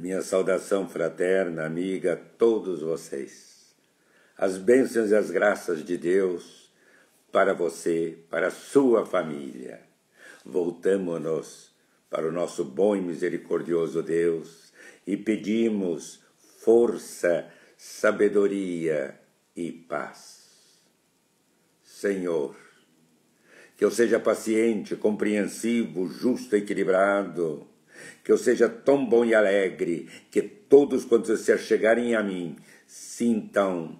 Minha saudação fraterna, amiga, a todos vocês. As bênçãos e as graças de Deus para você, para a sua família. Voltamos-nos para o nosso bom e misericordioso Deus e pedimos força, sabedoria e paz. Senhor, que eu seja paciente, compreensivo, justo, equilibrado, que eu seja tão bom e alegre que todos quantos se chegarem a mim sintam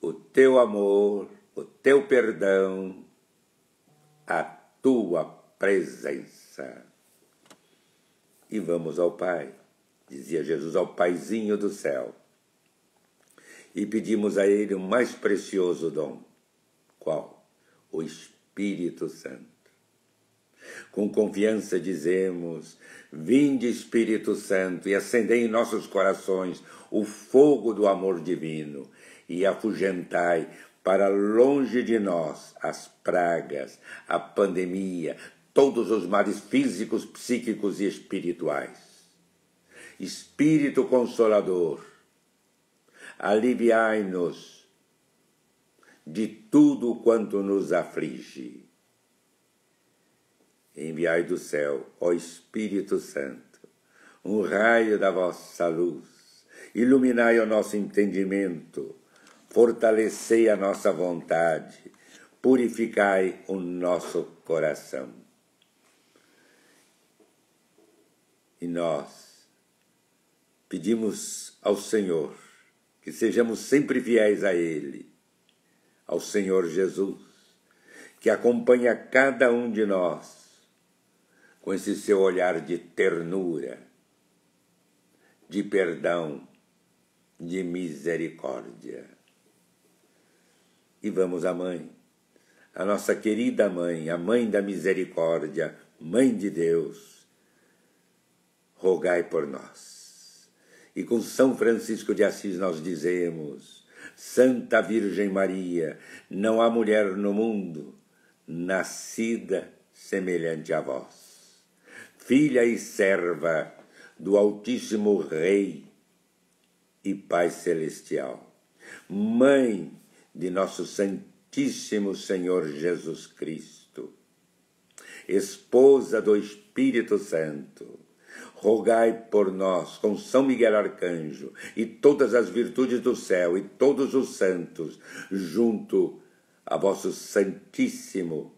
o teu amor, o teu perdão, a tua presença. E vamos ao Pai, dizia Jesus, ao Paizinho do céu. E pedimos a Ele o mais precioso dom. Qual? O Espírito Santo com confiança dizemos: Vinde, Espírito Santo, e acendei em nossos corações o fogo do amor divino, e afugentai para longe de nós as pragas, a pandemia, todos os males físicos, psíquicos e espirituais. Espírito Consolador, aliviai-nos de tudo quanto nos aflige enviai do céu, ó Espírito Santo, um raio da vossa luz, iluminai o nosso entendimento, fortalecei a nossa vontade, purificai o nosso coração. E nós pedimos ao Senhor que sejamos sempre fiéis a Ele, ao Senhor Jesus, que acompanha cada um de nós com esse seu olhar de ternura, de perdão, de misericórdia. E vamos à mãe, a nossa querida mãe, a mãe da misericórdia, mãe de Deus, rogai por nós. E com São Francisco de Assis nós dizemos: Santa Virgem Maria, não há mulher no mundo nascida semelhante a vós filha e serva do Altíssimo Rei e Pai Celestial, mãe de nosso Santíssimo Senhor Jesus Cristo, esposa do Espírito Santo, rogai por nós com São Miguel Arcanjo e todas as virtudes do céu e todos os santos, junto a vosso Santíssimo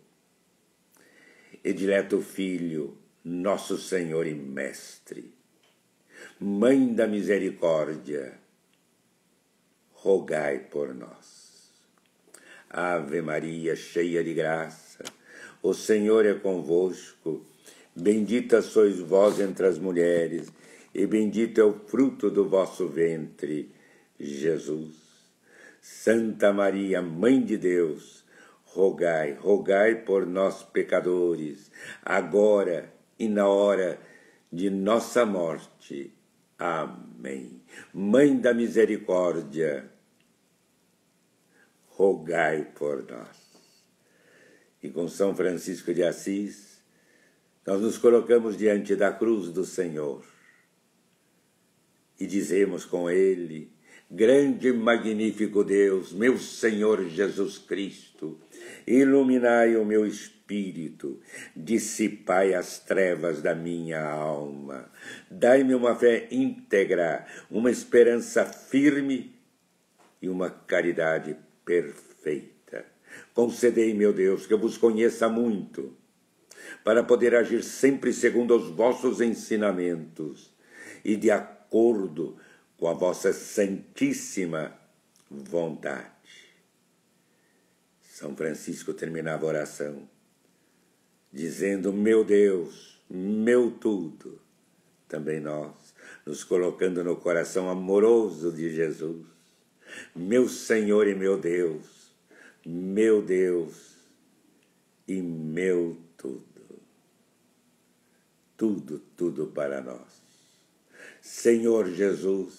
e dileto Filho, nosso Senhor e Mestre, Mãe da Misericórdia, rogai por nós. Ave Maria, cheia de graça, o Senhor é convosco, bendita sois vós entre as mulheres, e bendito é o fruto do vosso ventre, Jesus. Santa Maria, Mãe de Deus, rogai, rogai por nós pecadores, agora e na hora de nossa morte. Amém. Mãe da misericórdia, rogai por nós. E com São Francisco de Assis, nós nos colocamos diante da cruz do Senhor e dizemos com ele: Grande e magnífico Deus, meu Senhor Jesus Cristo, iluminai o meu espírito espírito, dissipai as trevas da minha alma. Dai-me uma fé íntegra, uma esperança firme e uma caridade perfeita. Concedei, meu Deus, que eu vos conheça muito, para poder agir sempre segundo os vossos ensinamentos e de acordo com a vossa santíssima vontade. São Francisco terminava a oração dizendo: Meu Deus, meu tudo. Também nós, nos colocando no coração amoroso de Jesus, meu Senhor e meu Deus, meu Deus e meu tudo. Tudo, tudo para nós. Senhor Jesus,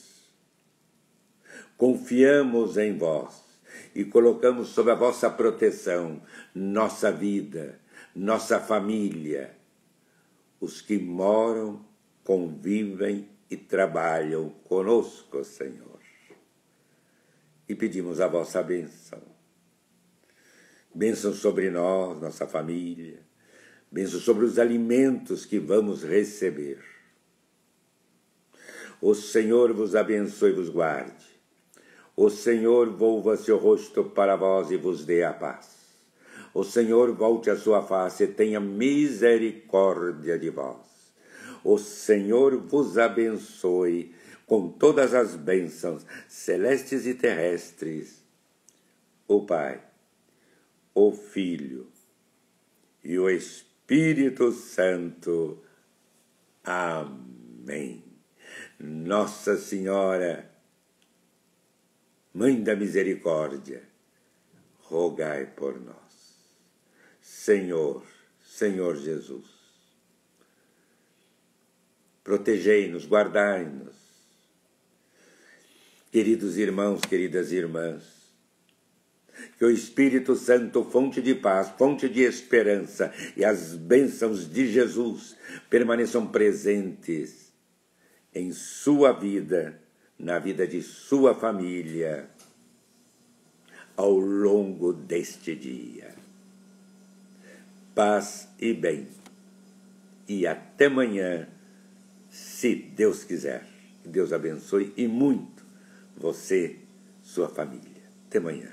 confiamos em vós e colocamos sob a vossa proteção nossa vida nossa família, os que moram convivem e trabalham conosco, Senhor. E pedimos a vossa bênção. Bênção sobre nós, nossa família, bênção sobre os alimentos que vamos receber. O Senhor vos abençoe e vos guarde. O Senhor volva seu rosto para vós e vos dê a paz. O Senhor volte a sua face e tenha misericórdia de vós. O Senhor vos abençoe com todas as bênçãos celestes e terrestres. O Pai, o Filho e o Espírito Santo. Amém. Nossa Senhora, Mãe da Misericórdia, rogai por nós. Senhor, Senhor Jesus. Protegei-nos, guardai-nos. Queridos irmãos, queridas irmãs, que o Espírito Santo, fonte de paz, fonte de esperança e as bênçãos de Jesus permaneçam presentes em sua vida, na vida de sua família, ao longo deste dia paz e bem. E até amanhã, se Deus quiser. Deus abençoe e muito você, sua família. Até amanhã.